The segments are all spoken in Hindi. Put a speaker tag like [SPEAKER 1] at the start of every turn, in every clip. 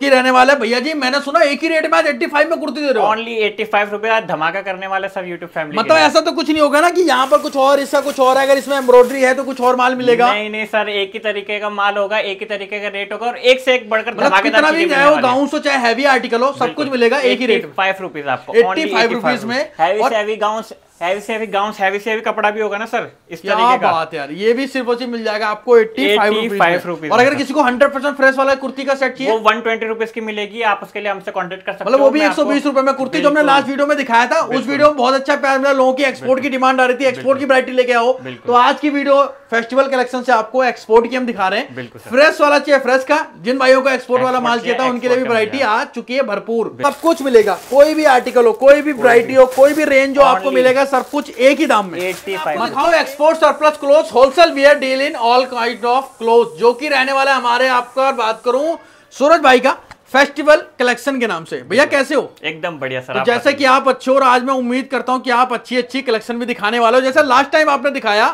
[SPEAKER 1] की रहने वाला है। भैया जी मैंने सुना एक ही रेट में आज 85 में कुर्ती दे रहे हो।
[SPEAKER 2] ओनली एट्टी फाइव रुपए आज धमाका करने वाले सब यूट्यूब फैमिली
[SPEAKER 1] मतलब ऐसा तो कुछ नहीं होगा ना कि यहाँ पर कुछ और इसका कुछ और है अगर इसमें एम्ब्रॉयडरी है तो कुछ और माल मिलेगा।
[SPEAKER 2] नहीं नहीं सर एक ही तरीके का माल होगा एक ही तरीके का रेट होगा और एक से एक बढ़कर
[SPEAKER 1] मतलब
[SPEAKER 2] धमाकेदार
[SPEAKER 1] भी चाहे वो गाउन हो। चाहे हैवी आर्टिकल हो सब कुछ मिलेगा एक ही रेट
[SPEAKER 2] फाइव रुपीज़ आपको
[SPEAKER 1] 85 रुपीज़ में।
[SPEAKER 2] से हैवी गाउन हैवी से हैवी गाउन हैवी से हैवी कपड़ा भी होगा ना सर इस तरीके का।
[SPEAKER 1] बात यार ये भी सिर्फ़ और सिर्फ़ मिल जाएगा आपको 85
[SPEAKER 2] 85
[SPEAKER 1] रुपीज़
[SPEAKER 2] रुपीज़
[SPEAKER 1] और अगर किसी को 100% फ्रेश वाला कुर्ती का सेट चाहिए
[SPEAKER 2] वो वन ट्वेंटी रुपीज़ की मिलेगी आप उसके लिए हमसे कांटेक्ट कर सकते
[SPEAKER 1] मतलब वो भी एक सौ बीस रुपए में कुर्ती जो हमने लास्ट वीडियो में दिखाया था उस वीडियो में बहुत अच्छा प्यार मिला लोगों की एक्सपोर्ट की डिमांड आ रही थी एक्सपोर्ट की वैरायटी लेके आओ। तो आज की वीडियो फेस्टिवल कलेक्शन से आपको एक्सपोर्ट की हम दिखा रहे हैं। फ्रेश वाला चाहिए फ्रेश का। जिन भाइयों को एक्सपोर्ट वाला माल चाहिए था उनके लिए भी वैरायटी आ चुकी है भरपूर। सब कुछ मिलेगा कोई भी आर्टिकल हो कोई भी वैरायटी हो कोई भी रेंज हो आपको मिलेगा सब कुछ एक ही दाम में।
[SPEAKER 2] 85
[SPEAKER 1] मखाओ export surplus clothes wholesale wear deal in all kind of clothes जो कि रहने वाला है हमारे आपका बात करूँ सूरज भाई का। फेस्टिवल कलेक्शन के नाम से। भैया कैसे हो?
[SPEAKER 2] एकदम बढ़िया सर
[SPEAKER 1] तो जैसे। कि आप अच्छे हो और आज मैं उम्मीद करता हूँ कि आप अच्छी अच्छी कलेक्शन भी दिखाने वाले हो। जैसे लास्ट टाइम आपने दिखाया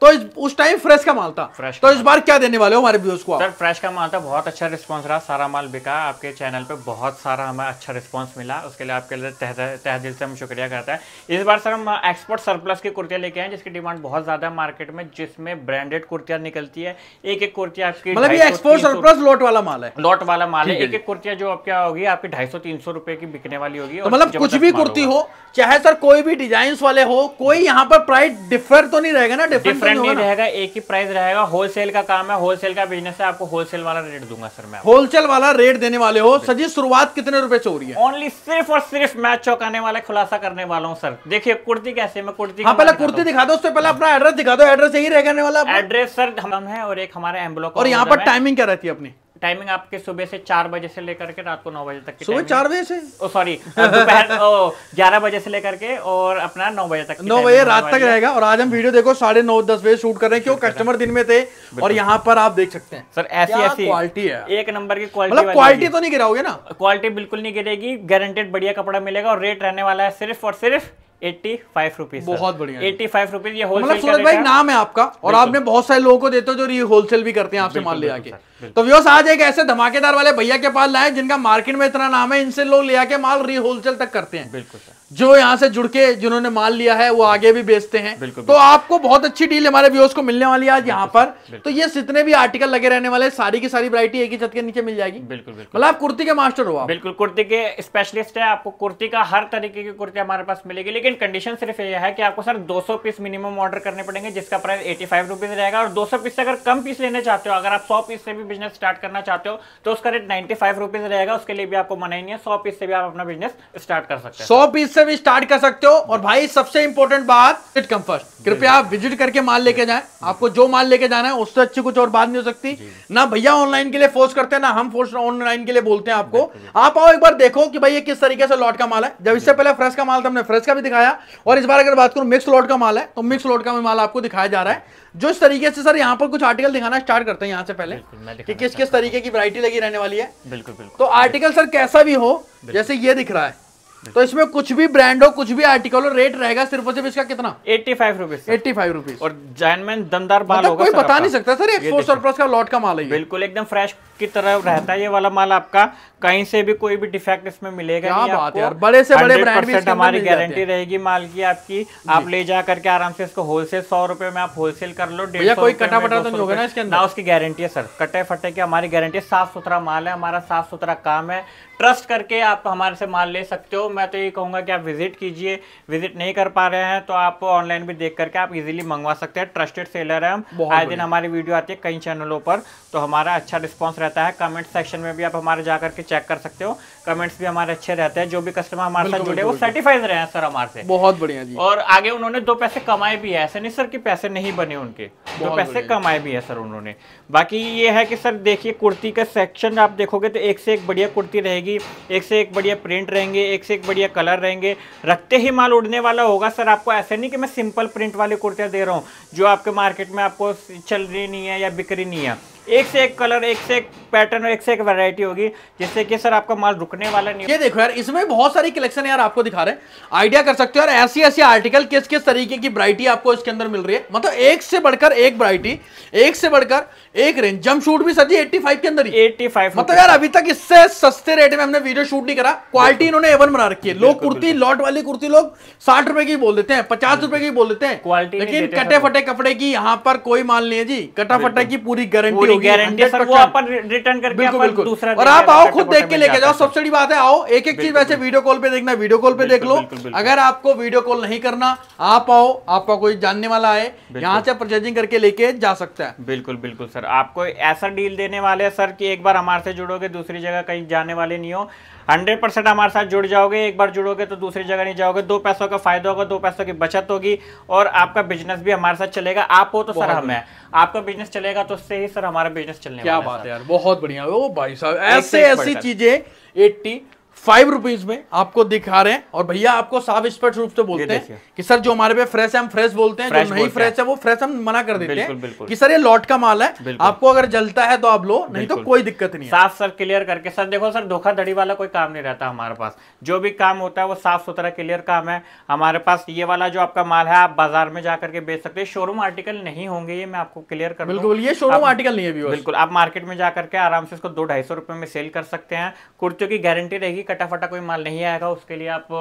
[SPEAKER 1] तो इस, उस टाइम फ्रेश का माल था।
[SPEAKER 2] Fresh
[SPEAKER 1] तो इस बार क्या देने वाले हो हमारे व्यूअर्स को
[SPEAKER 2] सर फ्रेश का माल था बहुत अच्छा रिस्पांस रहा सारा माल बिका आपके चैनल पर बहुत सारा हमें अच्छा रिस्पॉन्स मिला। उसके लिए आपके लिए तह तह दिल से हम शुक्रिया करते हैं। इस बार सर हम एक्सपोर्ट सरप्लस की कुर्तियाँ लेके आए जिसकी डिमांड बहुत ज़्यादा है मार्केट में जिसमें ब्रांडेड कुर्तियाँ निकलती है। एक एक कुर्ती आपकी
[SPEAKER 1] मतलब एक्सपोर्ट सरप्लस लोट वाला माल है।
[SPEAKER 2] लॉट वाला माल है
[SPEAKER 1] है
[SPEAKER 2] एक एक कुर्तियाँ जो आपकी होगी आपकी ढाई सौ तीन सौ रुपए की बिकने वाली होगी
[SPEAKER 1] तो मतलब कुछ भी कुर्ती हो चाहे सर कोई भी डिज़ाइन वाले हो कोई यहाँ पर प्राइस डिफर तो नहीं रहेगा ना? डिफरेंट तो नहीं
[SPEAKER 2] रहेगा एक ही प्राइस रहेगा। होलसेल का काम है होलसेल का बिज़नेस है आपको होलसेल वाला रेट दूँगा सर मैं।
[SPEAKER 1] होलसेल वाला रेट देने वाले हो। सजी शुरुआत कितने रुपए से हो रही है?
[SPEAKER 2] ओनली सिर्फ़ और सिर्फ़ मैच चौंकाने वाला खुलासा करने वाला हूँ सर। देखिए कुर्ती कैसे मैं कुर्ती
[SPEAKER 1] हाँ पहले कुर्ती दिखा दो उससे पहले अपना एड्रेस दिखा दो। एड्रेस यही रहने वाला
[SPEAKER 2] एड्रेस सर हम है और एक हमारे एम्बुलो
[SPEAKER 1] और यहाँ पर टाइमिंग क्या रहती है अपनी?
[SPEAKER 2] टाइमिंग आपके सुबह से चार बजे से लेकर के रात को नौ बजे तक
[SPEAKER 1] सुबह चार बजे से?
[SPEAKER 2] ओ सॉरी दोपहर ओ ग्यारह बजे से लेकर के और अपना नौ बजे तक
[SPEAKER 1] नौ बजे रात तक रहेगा और आज हम वीडियो देखो साढ़े नौ दस बजे शूट कर रहे हैं क्यों? कस्टमर दिन में थे और यहाँ पर आप देख सकते हैं।
[SPEAKER 2] सर ऐसी ऐसी।
[SPEAKER 1] quality है?
[SPEAKER 2] एक नंबर की क्वालिटी
[SPEAKER 1] मतलब क्वालिटी तो नहीं गिराओगे ना?
[SPEAKER 2] क्वालिटी बिल्कुल नहीं गिरेगी गारंटेड बढ़िया कपड़ा मिलेगा और रेट रहने वाला है सिर्फ़ और सिर्फ़ एट्टी फाइव रुपीज़
[SPEAKER 1] बहुत बढ़िया।
[SPEAKER 2] एट्टी फाइव रुपीज़ ये
[SPEAKER 1] मतलब
[SPEAKER 2] होलसेल
[SPEAKER 1] सूरज भाई नाम है आपका और आपने बहुत सारे लोगों को देते हो जो री होलसेल भी करते हैं आपसे माल ले आके। तो व्यूअर्स आज एक ऐसे धमाकेदार वाले भैया के पास लाए जिनका मार्केट में इतना नाम है इनसे लोग ले आके माल री होलसेल तक करते हैं।
[SPEAKER 2] बिल्कुल
[SPEAKER 1] जो यहाँ से जुड़ के जिन्होंने माल लिया है वो आगे भी बेचते हैं।
[SPEAKER 2] बिल्कुल,
[SPEAKER 1] तो आपको बहुत अच्छी डील हमारे व्यूअर्स को मिलने वाली है आज यहाँ पर। तो ये जितने भी आर्टिकल लगे रहने वाले सारी की सारी वरायटी एक ही छत के नीचे मिल जाएगी।
[SPEAKER 2] बिल्कुल बिल्कुल।
[SPEAKER 1] मतलब आप कुर्ती के मास्टर हो आप।
[SPEAKER 2] बिल्कुल कुर्ती के स्पेशलिस्ट है आपको कुर्ती का हर तरीके की कुर्ती हमारे पास मिलेगी। लेकिन कंडीशन सिर्फ़ ये है कि आपको सर 200 पीस मिनिमम ऑर्डर करने पड़ेंगे जिसका प्राइस एटी फाइव रहेगा। और 200 पीस से अगर कम पीस लेने चाहते हो अगर आप सौ पीस से भी बिज़नेस स्टार्ट करना चाहते हो तो उसका रेट नाइन्टी रहेगा। उसके लिए भी आपको मना ही नहीं है सौ पीस से भी आप अपना बिज़नेस स्टार्ट कर सकते हैं।
[SPEAKER 1] सौ पीस से भी स्टार्ट कर सकते हो। और भाई सबसे इंपॉर्टेंट बात विज़िट कम फ़र्स्ट कृपया आप विज़िट करके माल लेके जाएँ। आपको जो माल लेके जाना है उससे अच्छी कुछ और बात नहीं हो सकती। ना भैया ऑनलाइन के लिए फोर्स करते हैं ना हम फोर्स ऑनलाइन के लिए बोलते हैं आपको। आप आओ एक बार देखो कि भाई ये किस तरीके से लॉट का माल है। जब इससे पहले फ्रेश का माल था हमने फ्रेश का भी दिखाया। और इस बार अगर बात करूँ मिक्स लॉट का माल है तो मिक्स लॉट का भी माल आपको दिखाया जा रहा है। जो इस तरीके से सर यहाँ पर कुछ आर्टिकल दिखाना स्टार्ट करते हैं यहाँ से पहले कि किस किस तरीके की वैरायटी लगी रहने वाली है।
[SPEAKER 2] बिल्कुल बिल्कुल।
[SPEAKER 1] तो आर्टिकल सर कैसा भी हो जैसे ये दिख रहा है। तो इसमें कुछ भी ब्रांड हो कुछ भी आर्टिकल हो रेट रहेगा सिर्फ़ और सिर्फ़ इसका कितना?
[SPEAKER 2] Eighty five rupees
[SPEAKER 1] eighty five rupees
[SPEAKER 2] और जैनमैन दमदार बाल
[SPEAKER 1] मतलब
[SPEAKER 2] होगा
[SPEAKER 1] कोई बता नहीं सकता सर एक्सपोर्ट सरप्लस का लॉट का माल है
[SPEAKER 2] बिल्कुल एकदम फ्रेश की तरह रहता है ये वाला माल आपका। कहीं से भी कोई भी डिफेक्ट इसमें मिलेगा
[SPEAKER 1] क्या
[SPEAKER 2] नहीं
[SPEAKER 1] बात यार, बड़े से बड़े
[SPEAKER 2] 100%
[SPEAKER 1] भी
[SPEAKER 2] हमारी गारंटी रहेगी माल की आपकी। आप ले जा करके आराम से इसको होलसेल सौ रुपए में आप होलसेल कर लो डेढ़
[SPEAKER 1] भैया, कोई कटा फटा तो
[SPEAKER 2] 200
[SPEAKER 1] नहीं होगा ना इसके अंदर?
[SPEAKER 2] ना उसकी गारंटी है सर कटे फटे की हमारी गारंटी है साफ़ सुथरा माल है हमारा साफ़ सुथरा काम है। ट्रस्ट करके आप हमारे से माल ले सकते हो। मैं तो ये कहूँगा कि आप विज़िट कीजिए विज़िट नहीं कर पा रहे हैं तो आप ऑनलाइन भी देख करके आप इजीली मंगवा सकते हैं। ट्रस्टेड सेलर है हम। आए दिन हमारी वीडियो आती है कई चैनलों पर तो हमारा अच्छा रिस्पांस रहता है। कमेंट सेक्शन में भी आप हमारे जा करके चेक कर सकते हो। कमेंट्स भी हमारे अच्छे रहते हैं। जो भी कस्टमर हमारे साथ जुड़े वो सर्टिफाइड रहे हैं सर हमारे से।
[SPEAKER 1] बहुत बढ़िया जी।
[SPEAKER 2] और आगे उन्होंने दो पैसे कमाए भी है। ऐसे नहीं सर कि पैसे नहीं बने उनके। दो पैसे कमाए भी है सर उन्होंने। बाकी ये है कि सर देखिए कुर्ती का सेक्शन आप देखोगे तो एक से एक बढ़िया कुर्ती रहेगी एक से एक बढ़िया प्रिंट रहेंगे एक से बढ़िया कलर रहेंगे। रखते ही माल उड़ने वाला होगा सर, आपको ऐसा नहीं कि मैं सिंपल प्रिंट वाले कुर्तियाँ दे रहा हूँ, जो आपके मार्केट में आपको चल रही नहीं है या बिक्री नहीं है। एक से एक कलर एक से एक पैटर्न और एक से एक वैरायटी होगी जिससे कि सर आपका माल रुकने वाला नहीं
[SPEAKER 1] ये देखो यार इसमें बहुत सारी कलेक्शन यार आपको दिखा रहे हैं। आइडिया कर सकते हो यार ऐसी ऐसी आर्टिकल किस किस तरीके की वरायटी आपको इसके अंदर मिल रही है? मतलब एक से बढ़कर एक वरायटी एक से बढ़कर एक रेंज जम शूट भी सर जी 85 के अंदर एट्टी
[SPEAKER 2] 85
[SPEAKER 1] मतलब यार अभी तक इससे सस्ते रेट में हमने वीडियो शूट नहीं करा। क्वालिटी इन्होंने एवन बना रखी है। लोग कुर्ती लॉट वाली कुर्ती लोग साठ रुपए की बोल देते हैं पचास रुपए की बोल देते हैं।
[SPEAKER 2] क्वालिटी
[SPEAKER 1] लेकिन कटे फटे कपड़े की यहाँ पर कोई माल नहीं है जी। कटा फटे की पूरी गारंटी होगी
[SPEAKER 2] गारंटी सर वो अपन रिटर्न करके अपन दूसरा
[SPEAKER 1] और आप आओ खुद देख के लेके जाओ सबसे बड़ी बात है आओ एक एक चीज़ वैसे वीडियो कॉल पे देखना वीडियो कॉल पे देख लो। अगर आपको वीडियो कॉल नहीं करना आप आओ आपका कोई जानने वाला आए यहाँ से परचेजिंग करके लेके जा सकता है।
[SPEAKER 2] बिल्कुल बिल्कुल सर आपको ऐसा डील देने वाले सर की एक बार हमारे से जुड़ोगे दूसरी जगह कहीं जाने वाले नहीं हो हंड्रेड परसेंट हमारे साथ जुड़ जाओगे एक बार जुड़ोगे तो दूसरी जगह नहीं जाओगे दो पैसों का फ़ायदा होगा दो पैसों की बचत होगी और आपका बिज़नेस भी हमारे साथ चलेगा। आप हो तो सर हम है। आपका बिज़नेस चलेगा तो उससे ही सर हमारा बिज़नेस चलने
[SPEAKER 1] क्या बात है यार बहुत बढ़िया। ओ भाई साहब ऐसे ऐसी चीज़ें एट्टी फाइव रुपीज़ में आपको दिखा रहे हैं और भैया आपको साफ़ स्पष्ट रूप से बोलते हैं कि सर जो हमारे पे फ्रेश है हम फ्रेश बोलते हैं जो नहीं फ्रेश है। वो फ्रेश हम मना कर देते
[SPEAKER 2] बिल्कुल,
[SPEAKER 1] हैं
[SPEAKER 2] बिल्कुल।
[SPEAKER 1] कि सर ये लॉट का माल है आपको अगर जलता है तो आप लो नहीं तो कोई दिक्कत नहीं
[SPEAKER 2] साफ़ सर क्लियर करके सर देखो सर धोखाधड़ी वाला कोई काम नहीं रहता हमारे पास। जो भी काम होता है वो साफ़ सुथरा क्लियर काम है। हमारे पास ये वाला जो आपका माल है आप बाज़ार में जाकर के बेच सकते हैं। शोरूम आर्टिकल नहीं होंगे ये मैं आपको क्लियर कर
[SPEAKER 1] बिल्कुल ये शोरूम आर्टिकल नहीं है
[SPEAKER 2] बिल्कुल आप मार्केट में जाकर के आराम से इसको दो ढाई सौ रुपए में सेल कर सकते हैं। कुर्तियों की गारंटी रहेगी कटा फटा कोई माल नहीं आएगा उसके लिए आप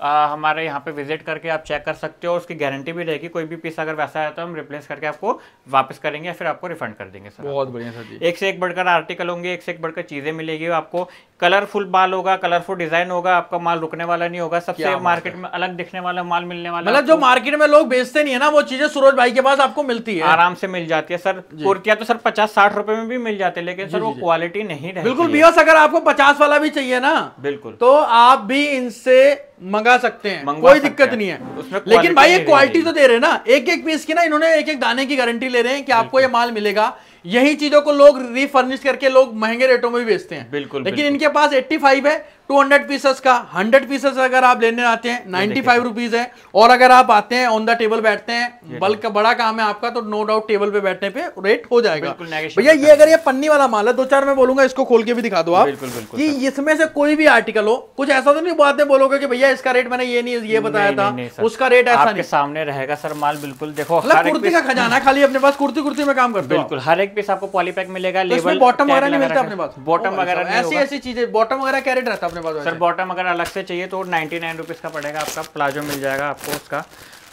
[SPEAKER 2] आ, हमारे यहाँ पे विज़िट करके आप चेक कर सकते हो उसकी गारंटी भी रहेगी। कोई भी पीस अगर वैसा आया तो हम रिप्लेस करके आपको वापस करेंगे या फिर आपको रिफंड कर देंगे सर
[SPEAKER 1] बहुत बढ़िया सर जी।
[SPEAKER 2] एक से एक बढ़कर आर्टिकल होंगे एक से एक बढ़कर चीज़ें मिलेगी। आपको कलरफुल माल होगा कलरफुल डिज़ाइन होगा आपका माल रुकने वाला नहीं होगा सबसे मार्केट में अलग दिखने वाला माल मिलने वाला
[SPEAKER 1] मतलब जो मार्केट में लोग बेचते नहीं है ना वो चीज़ें सूरज भाई के पास आपको मिलती है।
[SPEAKER 2] आराम से मिल जाती है सर कुर्तियाँ तो सर पचास साठ रुपए में भी मिल जाते हैं लेकिन सर वो क्वालिटी नहीं रहती
[SPEAKER 1] बिल्कुल। बियस अगर आपको पचास वाला भी चाहिए ना।
[SPEAKER 2] बिल्कुल।
[SPEAKER 1] तो आप भी इनसे मंगा सकते हैं। कोई दिक्कत
[SPEAKER 2] हैं।
[SPEAKER 1] नहीं है। लेकिन भाई ये क्वालिटी तो दे रहे हैं ना। एक एक पीस की ना इन्होंने एक एक दाने की गारंटी ले रहे हैं कि आपको ये माल मिलेगा। यही चीज़ों को लोग रिफर्निश करके लोग महँगे रेटों में भी बेचते हैं।
[SPEAKER 2] बिल्कुल,
[SPEAKER 1] लेकिन। इनके पास 85 है। 200 पीसेस का 100 पीसेस अगर आप लेने आते हैं 95 रुपीज़ है। और अगर आप आते हैं ऑन द टेबल बैठते हैं बल्क का बड़ा काम है आपका तो नो डाउट टेबल पे बैठने पे रेट हो जाएगा। भैया ये अगर ये पन्नी वाला माल है दो चार मैं बोलूँगा इसको खोल के भी दिखा दो आप। कि इसमें से कोई भी आर्टिकल हो कुछ ऐसा तो नहीं बात बोलोगे कि भैया इसका रेट मैंने ये नहीं ये बताया था। उसका रेट ऐसा नहीं।
[SPEAKER 2] सामने रहेगा सर माल बिल्कुल। देखो
[SPEAKER 1] मतलब कुर्ती का खजाना है, खाली अपने पास कुर्ती कुर्ती में काम करते
[SPEAKER 2] बिल्कुल हर एक पीस आपको पॉलीपैक मिलेगा
[SPEAKER 1] तो बॉटम वगैरह नहीं मिलता अपने पास?
[SPEAKER 2] बॉटम वगैरह
[SPEAKER 1] ऐसी ऐसी चीज़ें बॉटम वगैरह क्या रेट रहता है पास
[SPEAKER 2] सर बॉटम अगर अलग से चाहिए तो नाइन्टी नाइन रुपीज़ का पड़ेगा आपका प्लाजो मिल जाएगा आपको उसका।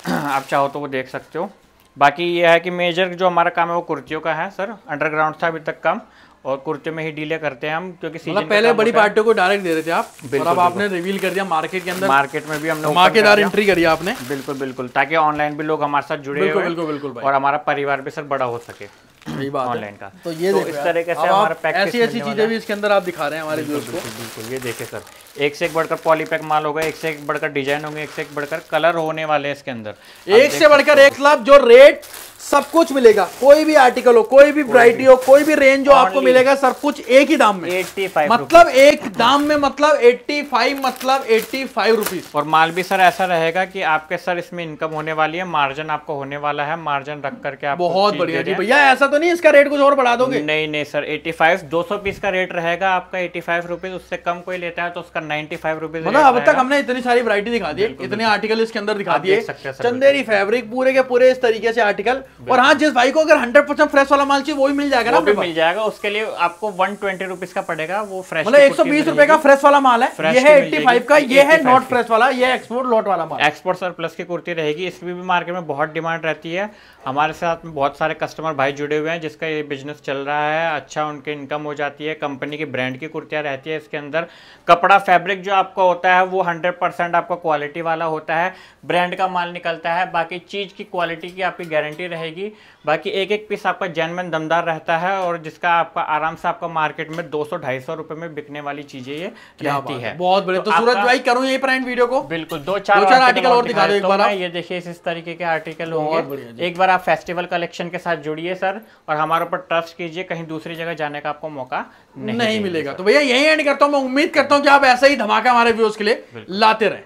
[SPEAKER 2] आप चाहो तो वो देख सकते हो। बाकी ये है कि मेजर जो हमारा काम है वो कुर्तियों का है सर अंडरग्राउंड था अभी तक काम और कुर्तियों में ही डीले करते हैं हम क्योंकि सीज़न
[SPEAKER 1] मतलब पहले बड़ी पार्टियों को डायरेक्ट दे रहे थे आप और अब आपने रिवील कर दिया मार्केट के अंदर।
[SPEAKER 2] मार्केट में भी हमने कर
[SPEAKER 1] एंट्री करी आपने।
[SPEAKER 2] बिल्कुल बिल्कुल। ताकि ऑनलाइन भी लोग हमारे साथ जुड़े
[SPEAKER 1] बिल्कुल, बिल्कुल, बिल्कुल
[SPEAKER 2] और हमारा परिवार भी सर बड़ा हो सके।
[SPEAKER 1] सही बात
[SPEAKER 2] ऑनलाइन का।
[SPEAKER 1] तो ये
[SPEAKER 2] तो इस तरीके से हमारा
[SPEAKER 1] आप ऐसी ऐसी चीज़ें भी इसके अंदर आप दिखा रहे हैं हमारे व्यूअर्स को
[SPEAKER 2] बिल्कुल ये देखिए सर एक से एक बढ़कर पॉलीपैक माल होगा एक से एक बढ़कर डिज़ाइन होंगे एक से एक बढ़कर कलर होने वाले हैं इसके अंदर।
[SPEAKER 1] एक से बढ़कर एक जो रेट सब कुछ मिलेगा कोई भी आर्टिकल हो कोई भी वैरायटी हो कोई भी रेंज हो आपको मिलेगा सब कुछ एक ही दाम में।
[SPEAKER 2] एट्टी फाइव
[SPEAKER 1] मतलब एक दाम में मतलब 85 मतलब 85 रुपीस
[SPEAKER 2] और माल भी सर ऐसा रहेगा कि आपके सर इसमें इनकम होने वाली है मार्जिन आपको होने वाला है मार्जिन रख करके आप
[SPEAKER 1] बहुत बढ़िया जी भैया ऐसा तो नहीं इसका रेट कुछ और बढ़ा दोगे?
[SPEAKER 2] नहीं नहीं सर 85 200 पीस का रेट रहेगा आपका 85 रुपीस उससे कम कोई लेता है तो उसका 95 रुपीस
[SPEAKER 1] मतलब अब तक हमने इतनी सारी वैरायटी दिखा दी इतने आर्टिकल इसके अंदर दिखा दिए। चंदेरी फैब्रिक पूरे के पूरे इस तरीके से आर्टिकल और हाँ जिस भाई को अगर 100% फ्रेश वाला माल चाहिए वो भी मिल जाएगा ना।
[SPEAKER 2] मिल जाएगा उसके लिए आपको 120 रुपीस का पड़ेगा वो फ्रेश
[SPEAKER 1] मतलब एक सौ बीस रुपए का फ्रेश वाला माल है। ये है एट्टी फाइव का ये है नॉट फ्रेश वाला ये एक्सपोर्ट लॉट वाला माल।
[SPEAKER 2] एक्सपोर्ट सर प्लस की कुर्ती रहेगी इसकी भी मार्केट में बहुत डिमांड रहती है। हमारे साथ में बहुत सारे कस्टमर भाई जुड़े हुए हैं जिसका ये बिज़नेस चल रहा है। अच्छा उनकी इनकम हो जाती है कंपनी की ब्रांड की कुर्तियाँ रहती है इसके अंदर। कपड़ा फैब्रिक जो आपका होता है वो हंड्रेड परसेंट आपका क्वालिटी वाला होता है। ब्रांड का माल निकलता है बाकी चीज़ की क्वालिटी की आपकी गारंटी रहेगी। बाकी एक एक पीस आपका जेनवन दमदार रहता है और जिसका आपका आराम से आपका मार्केट में 200 250 रुपए में बिकने वाली चीज़ें ये रहती है।
[SPEAKER 1] बहुत बढ़िया। तो सूरज भाई करूँ यही पर वीडियो को?
[SPEAKER 2] बिल्कुल दो चार
[SPEAKER 1] दो चार आर्टिकल और दिखा दो एक बार।
[SPEAKER 2] ये देखिए इस तरीके के आर्टिकल होंगे। एक बार आप फेस्टिवल कलेक्शन के साथ जुड़िए सर। और हमारे ऊपर ट्रस्ट कीजिए कहीं दूसरी जगह जाने का आपको मौका नहीं
[SPEAKER 1] नहीं मिलेगा। तो भैया यही एंड करता हूँ मैं उम्मीद करता हूँ कि आप ऐसा ही धमाका हमारे व्यूज़ के लिए लाते रहें।